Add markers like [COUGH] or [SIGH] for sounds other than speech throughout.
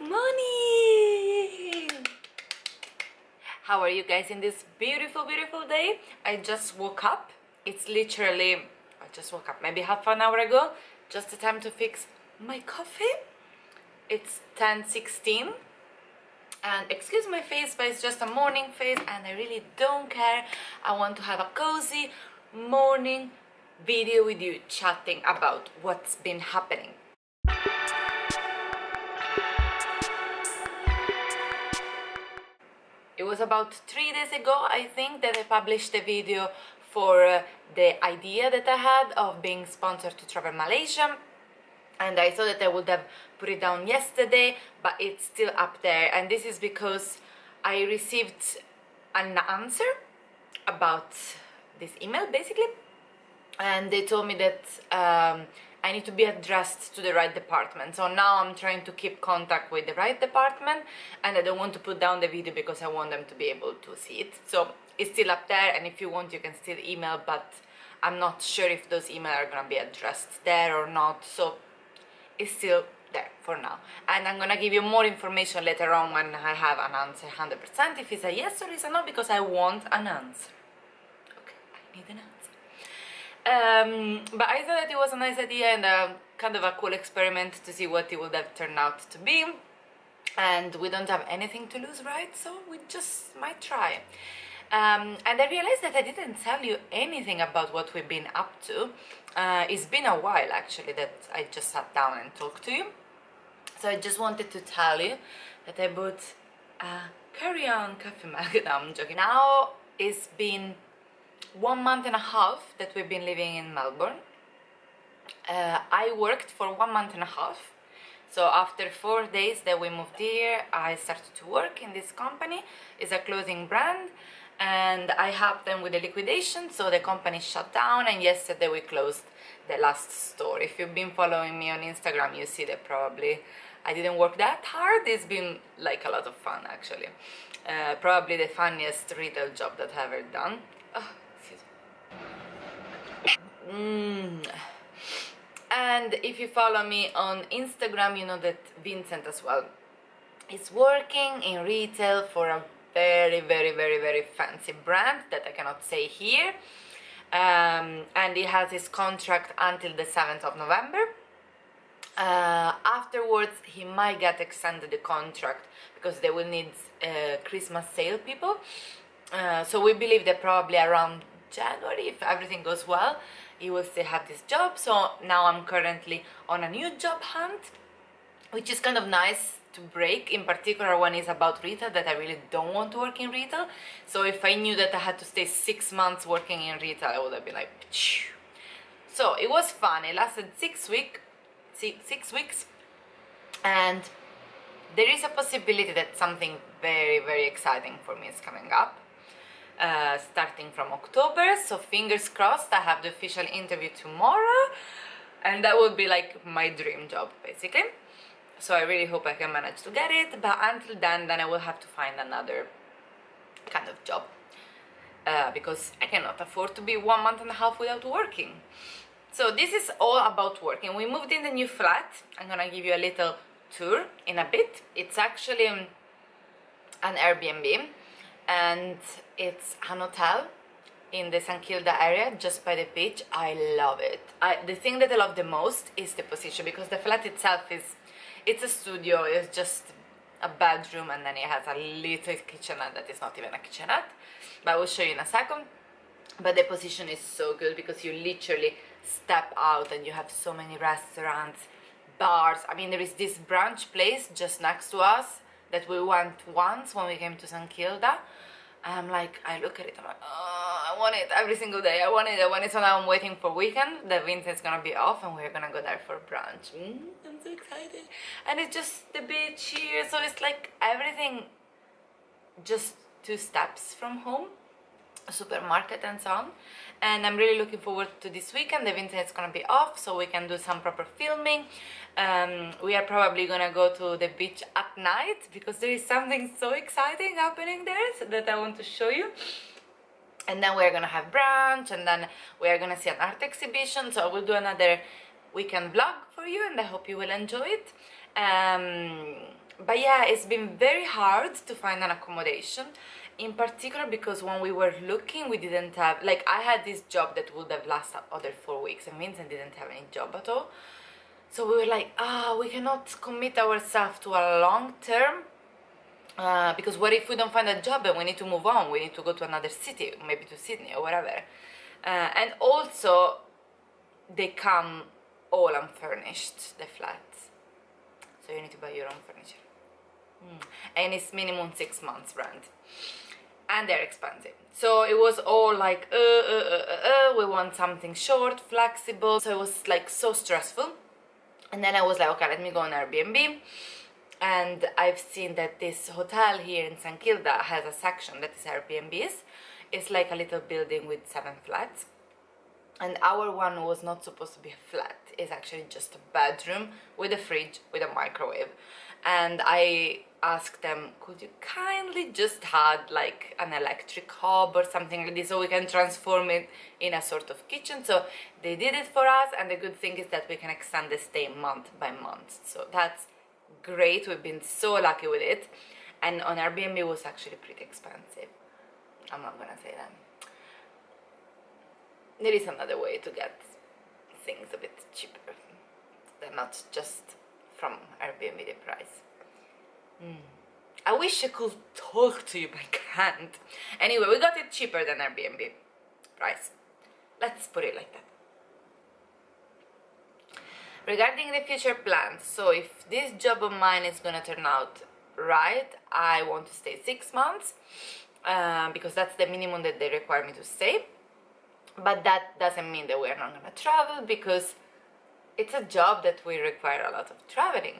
Morning! How are you guys in this beautiful, beautiful day? I just woke up. It's literally, I just woke up maybe half an hour ago. Just the time to fix my coffee. It's 10.16 and excuse my face but it's just a morning face and I really don't care. I want to have a cozy morning video with you chatting about what's been happening. Was about three days ago, I think, that I published a video for uh, the idea that I had of being sponsored to Travel Malaysia. And I thought that I would have put it down yesterday but it's still up there. And this is because I received an answer about this email basically. And they told me that um, I need to be addressed to the right department. So now I'm trying to keep contact with the right department and I don't want to put down the video because I want them to be able to see it. So it's still up there and if you want you can still email but I'm not sure if those emails are gonna be addressed there or not. So it's still there for now. And I'm gonna give you more information later on when I have an answer 100% if it's a yes or it's a no because I want an answer. Okay I need an answer um, but I thought that it was a nice idea and a, kind of a cool experiment to see what it would have turned out to be. And we don't have anything to lose right? So we just might try. Um, and I realized that I didn't tell you anything about what we've been up to. Uh, it's been a while actually that I just sat down and talked to you. So I just wanted to tell you that I bought a carry on coffee mug. [LAUGHS] No, I'm joking. Now it's been one month and a half that we've been living in Melbourne. Uh, I worked for one month and a half. So after four days that we moved here, I started to work in this company. It's a clothing brand and I helped them with the liquidation. So the company shut down and yesterday we closed the last store. If you've been following me on Instagram, you see that probably I didn't work that hard. It's been like a lot of fun actually. Uh, probably the funniest retail job that I've ever done. Mm. And if you follow me on Instagram, you know that Vincent as well is working in retail for a very, very, very, very fancy brand that I cannot say here. Um, and he has his contract until the 7th of November. Uh, afterwards, he might get extended the contract because they will need uh, Christmas sale people. Uh, so we believe that probably around January, if everything goes well, he will still have this job. So now I'm currently on a new job hunt, which is kind of nice to break, in particular when it's about retail, that I really don't want to work in retail. So if I knew that I had to stay six months working in retail, I would have been like, so it was fun. It lasted six week, six, six weeks, and there is a possibility that something very, very exciting for me is coming up. Uh, starting from October. So fingers crossed, I have the official interview tomorrow, and that would be like my dream job basically. So I really hope I can manage to get it. But until then, then I will have to find another kind of job uh, because I cannot afford to be one month and a half without working. So this is all about working. We moved in the new flat. I'm gonna give you a little tour in a bit. It's actually an Airbnb and it's an hotel in the San Kilda area just by the beach. I love it. I, the thing that I love the most is the position because the flat itself is it's a studio it's just a bedroom and then it has a little kitchenette that is not even a kitchenette but I will show you in a second. But the position is so good because you literally step out and you have so many restaurants bars. I mean there is this brunch place just next to us that we went once when we came to St Kilda I'm like, I look at it, I'm like, oh, I want it every single day. I want it. I want it. So now I'm waiting for weekend. The Vincent's gonna be off, and we're gonna go there for brunch. Mm, I'm so excited. And it's just the beach here, so it's like everything just two steps from home supermarket and so on and I'm really looking forward to this weekend. The is gonna be off so we can do some proper filming. Um, we are probably gonna go to the beach at night because there is something so exciting happening there that I want to show you. And then we're gonna have brunch and then we're gonna see an art exhibition. So I will do another weekend vlog for you and I hope you will enjoy it. Um, but yeah it's been very hard to find an accommodation in particular because when we were looking we didn't have like i had this job that would have lasted other four weeks and vincent didn't have any job at all. So we were like ah we cannot commit ourselves to a long term uh, because what if we don't find a job and we need to move on? We need to go to another city maybe to sydney or whatever. Uh, and also they come all unfurnished the flats. So you need to buy your own furniture. Mm. and it's minimum six months rent and they're expensive so it was all like uh, uh, uh, uh, uh, we want something short flexible. So it was like so stressful. And then i was like okay let me go on airbnb. And i've seen that this hotel here in st kilda has a section that is airbnbs. It's like a little building with seven flats. And our one was not supposed to be a flat. It's actually just a bedroom with a fridge with a microwave and i asked them could you kindly just add like an electric hob or something like this so we can transform it in a sort of kitchen? So they did it for us and the good thing is that we can extend the stay month by month. So that's great. We've been so lucky with it. And on airbnb it was actually pretty expensive. I'm not gonna say that. There is another way to get things a bit cheaper than not just from airbnb the price Mm. I wish I could talk to you, [LAUGHS] but I can't. Anyway, we got it cheaper than Airbnb price. Let's put it like that. Regarding the future plans, so if this job of mine is gonna turn out right, I want to stay six months uh, because that's the minimum that they require me to stay. But that doesn't mean that we're not gonna travel because it's a job that we require a lot of traveling.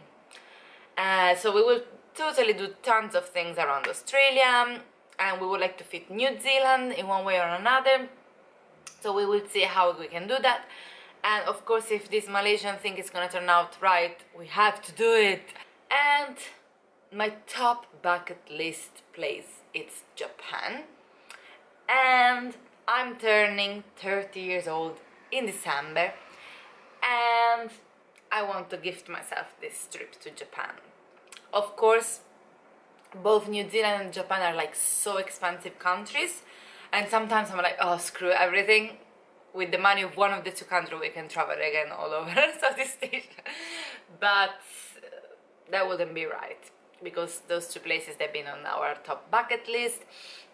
Uh, so we will totally do tons of things around Australia and we would like to fit New Zealand in one way or another. So we will see how we can do that. And of course if this Malaysian thing is gonna turn out right we have to do it. And my top bucket list place is Japan. And I'm turning 30 years old in December and I want to gift myself this trip to Japan. Of course both New Zealand and Japan are like so expensive countries. And sometimes I'm like oh screw everything. With the money of one of the two countries we can travel again all over [LAUGHS] Southeast Asia. But uh, that wouldn't be right. Because those two places they've been on our top bucket list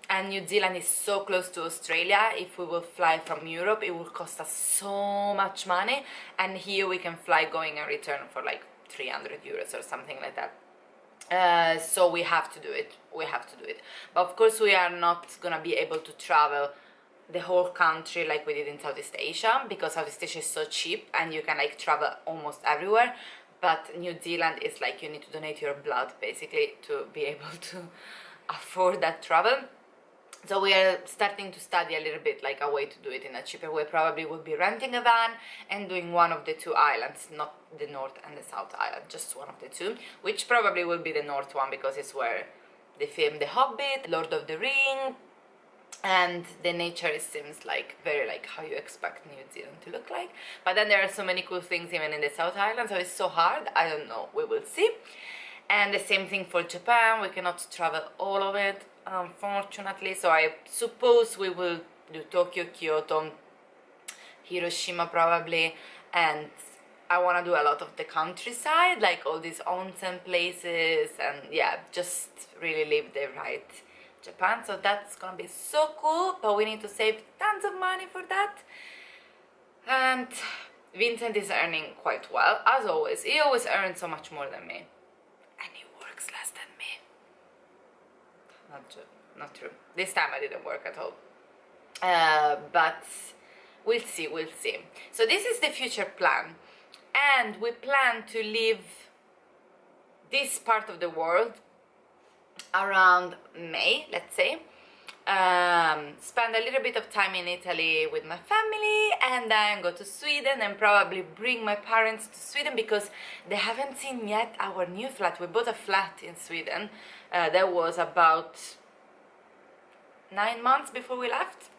and New Zealand is so close to Australia. If we will fly from Europe it will cost us so much money. And here we can fly going and return for like 300 euros or something like that. Uh, so we have to do it. We have to do it. But of course we are not gonna be able to travel the whole country like we did in Southeast Asia because Southeast Asia is so cheap and you can like travel almost everywhere. But New Zealand is like you need to donate your blood basically to be [LAUGHS] able to afford that travel so we are starting to study a little bit like a way to do it in a cheaper way. Probably would be renting a van and doing one of the two islands not the north and the south island just one of the two which probably will be the north one because it's where they filmed the hobbit lord of the ring and the nature seems like very like how you expect new zealand to look like. But then there are so many cool things even in the south island so it's so hard. I don't know. We will see. And the same thing for japan. We cannot travel all of it Um, unfortunately so I suppose we will do Tokyo, Kyoto, Hiroshima probably and I want to do a lot of the countryside like all these onsen places and yeah just really live the right? Japan so that's gonna be so cool but we need to save tons of money for that. And Vincent is earning quite well as always. He always earns so much more than me not true. Not true. This time I didn't work at all. Uh, but we'll see we'll see. So this is the future plan. And we plan to leave this part of the world around May let's say. Um, spend a little bit of time in Italy with my family and then go to Sweden and probably bring my parents to Sweden because they haven't seen yet our new flat. We bought a flat in Sweden uh, that was about nine months before we left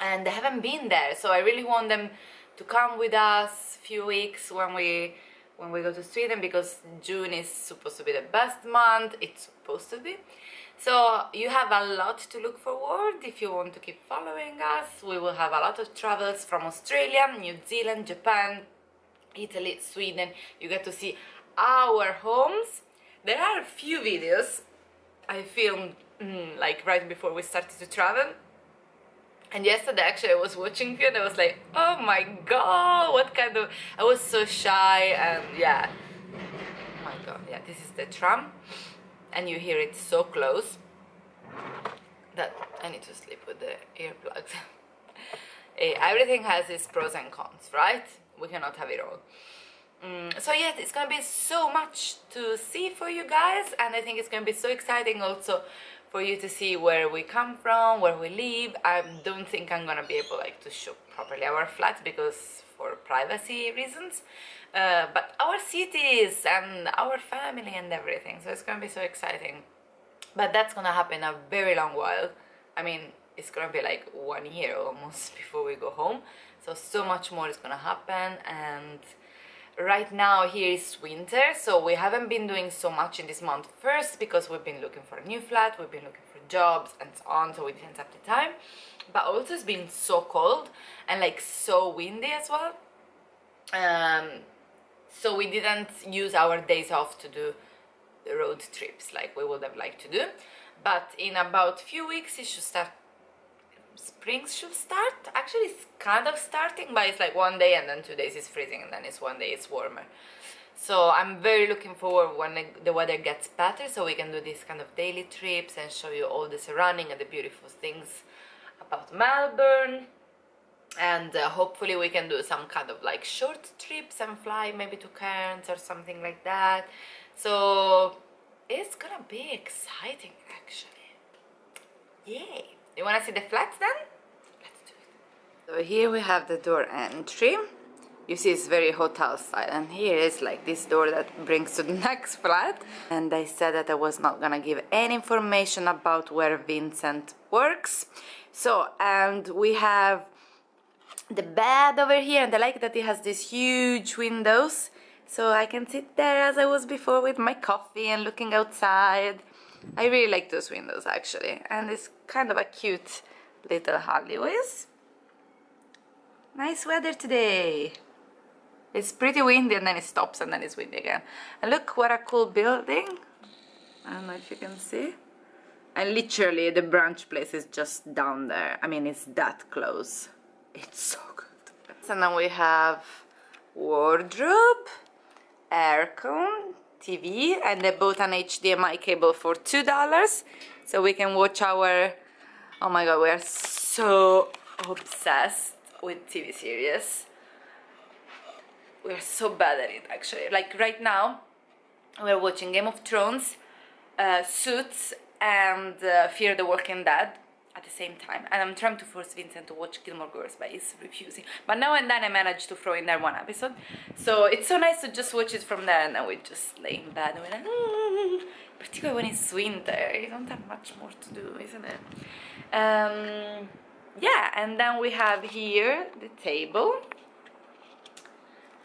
and they haven't been there so I really want them to come with us a few weeks when we when we go to Sweden because June is supposed to be the best month. It's supposed to be. So you have a lot to look forward if you want to keep following us. We will have a lot of travels from Australia, New Zealand, Japan, Italy, Sweden. You get to see our homes. There are a few videos I filmed mm, like right before we started to travel. And yesterday actually I was watching you and I was like, oh my god, what kind of I was so shy and yeah. Oh my god, yeah, this is the tram and you hear it so close that I need to sleep with the earplugs. [LAUGHS] Eh, everything has its pros and cons, right? We cannot have it all. Mm, so yeah, it's gonna be so much to see for you guys, and I think it's gonna be so exciting also for you to see where we come from, where we live. I don't think I'm gonna be able like to show properly our flat because for privacy reasons. Uh, but our cities and our family and everything so it's gonna be so exciting. But that's gonna happen a very long while. I mean it's gonna be like one year almost [LAUGHS] before we go home. So so much more is gonna happen and right now here is winter so we haven't been doing so much in this month. First because we've been looking for a new flat we've been looking for jobs and so on so we didn't have the time. But also it's been so cold and like so windy as well. Um, so we didn't use our days off to do road trips like we would have liked to do. But in about few weeks it should start spring should start. Actually it's kind of starting but it's like one day and then two days it's freezing and then it's one day it's warmer. So i'm very looking forward when the weather gets better so we can do these kind of daily trips and show you all the surrounding and the beautiful things about melbourne. And uh, hopefully we can do some kind of like short trips and fly maybe to Cairns or something like that. So it's gonna be exciting actually. Yay you wanna see the flats then? Let's do it. So here we have the door entry you see it's very hotel style and here is like this door that brings to the [LAUGHS] next flat and I said that I was not gonna give any information about where Vincent works so and we have the bed over here and I like that it has these huge windows so I can sit there as I was before with my coffee and looking outside. I really like those windows actually and it's kind of a cute little alleyways. Nice weather today. It's pretty windy and then it stops and then it's windy again. And look what a cool building. I don't know if you can see. And literally the brunch place is just down there. I mean it's that close. It's so good. And then we have wardrobe, aircon, TV, and I bought an HDMI cable for two dollars, so we can watch our. Oh my god, we are so obsessed with TV series. We are so bad at it, actually. Like right now, we're watching Game of Thrones, uh, Suits, and uh, Fear the Walking Dead at the same time. And I'm trying to force Vincent to watch Gilmore Girls but he's refusing. But now and then I manage to throw in there one episode. So it's so nice to just watch it from there and then we just lay in bed and we're like mm. particularly when it's winter you don't have much more to do isn't it? Um, yeah and then we have here the table.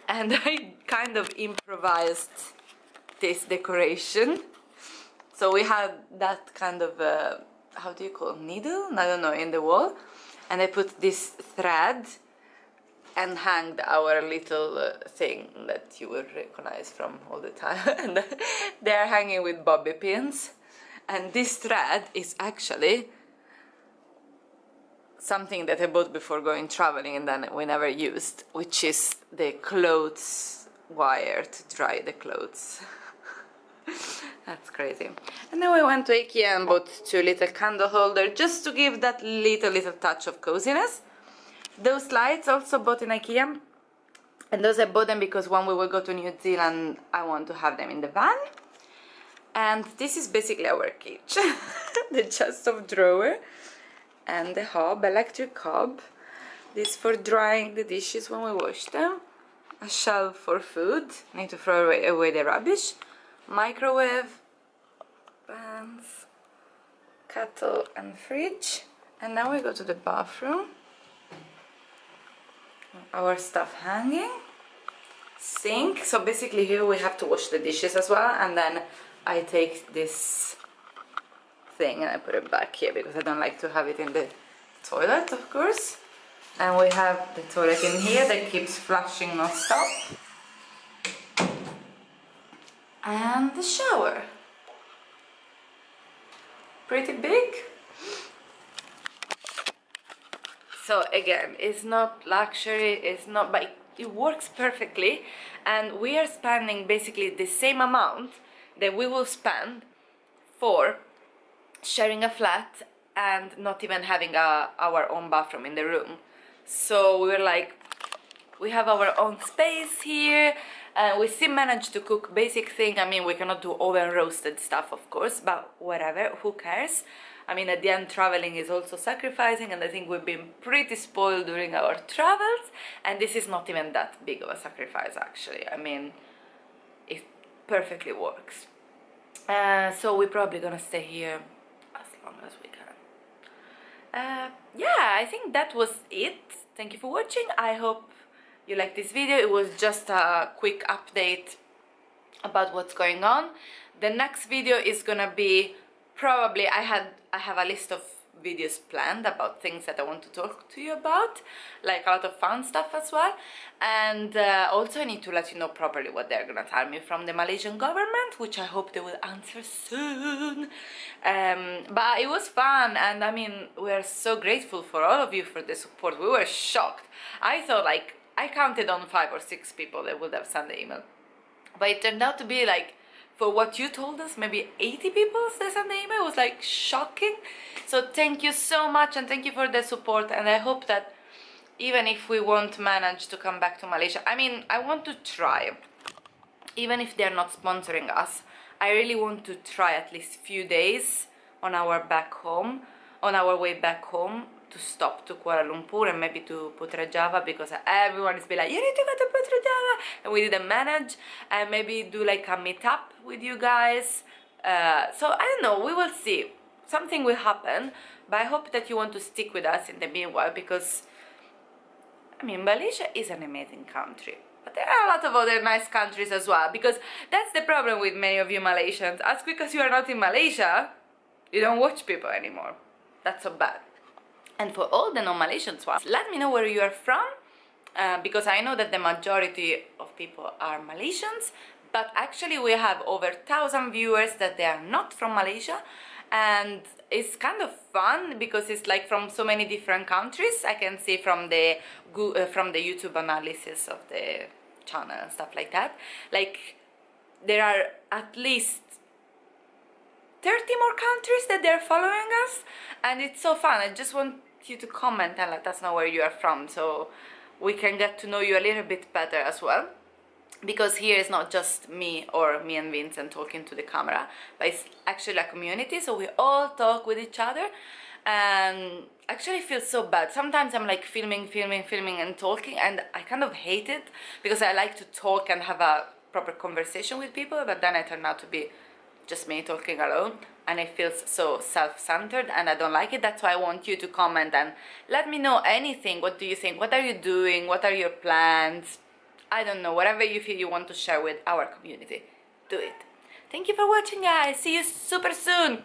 And [LAUGHS] I kind of improvised this decoration. So we have that kind of uh, how do you call it, needle? I don't know, in the wall. And I put this thread and hanged our little uh, thing that you will recognize from all the time. [LAUGHS] and they're hanging with bobby pins. And this thread is actually something that I bought before going traveling and then we never used, which is the clothes wire to dry the clothes. [LAUGHS] [LAUGHS] That's crazy. And then we went to Ikea and bought two little candle holder just to give that little little touch of coziness. Those lights also bought in Ikea. And those I bought them because when we will go to New Zealand, I want to have them in the van. And this is basically our cage. [LAUGHS] the chest of drawer and the hob, electric hob. This for drying the dishes when we wash them. A shelf for food. Need to throw away the rubbish microwave, pans, kettle and fridge. And now we go to the bathroom. Our stuff hanging. sink so basically here we have to wash the dishes as well and then I take this thing and I put it back here because I don't like to have it in the toilet of course and we have the toilet in here that keeps flushing non-stop and the shower. Pretty big. So again it's not luxury it's not but it works perfectly. And we are spending basically the same amount that we will spend for sharing a flat and not even having a, our own bathroom in the room. So we were like we have our own space here and we still managed to cook basic thing i mean we cannot do oven roasted stuff of course but whatever who cares I mean, at the end, traveling is also sacrificing, and I think we've been pretty spoiled during our travels, and this is not even that big of a sacrifice, actually. I mean, it perfectly works. Uh, so we're probably gonna stay here as long as we can. Uh, yeah, I think that was it. Thank you for watching. I hope you liked this video. It was just a quick update about what's going on. The next video is gonna be probably I had I have a list of videos planned about things that I want to talk to you about like a lot of fun stuff as well and uh, also I need to let you know properly what they're gonna tell me from the Malaysian government which I hope they will answer soon um, but it was fun and I mean we're so grateful for all of you for the support we were shocked I thought like I counted on five or six people that would have sent the email. But it turned out to be like for what you told us maybe 80 people sent the email. It was like shocking. So thank you so much and thank you for the support and i hope that even if we won't manage to come back to malaysia i mean i want to try. Even if they're not sponsoring us i really want to try at least few days on our back home on our way back home to stop to Kuala Lumpur and maybe to Putrajaya because everyone is be like, you need to go to Putrajaya and we didn't manage and maybe do like a meetup with you guys. Uh, so I don't know, we will see. Something will happen, but I hope that you want to stick with us in the meanwhile because I mean, Malaysia is an amazing country. But there are a lot of other nice countries as well because that's the problem with many of you Malaysians. As quick as you are not in Malaysia, you don't watch people anymore. That's so bad. And for all the non-Malaysian ones, let me know where you are from uh, because I know that the majority of people are Malaysians but actually we have over 1000 viewers that they are not from Malaysia. And it's kind of fun because it's like from so many different countries. I can see from the uh, from the YouTube analysis of the channel and stuff like that. Like there are at least 30 more countries that they're following us and it's so fun. I just want you to comment and let us know where you are from so we can get to know you a little bit better as well. Because here is not just me or me and Vincent talking to the camera but it's actually a community so we all talk with each other. And actually feel so bad. Sometimes i'm like filming filming filming and talking and i kind of hate it because i like to talk and have a proper conversation with people but then i turn out to be just me talking alone and it feels so self-centered and I don't like it. That's why I want you to comment and let me know anything. What do you think? What are you doing? What are your plans? I don't know, whatever you feel you want to share with our community, do it. Thank you for watching guys. See you super soon.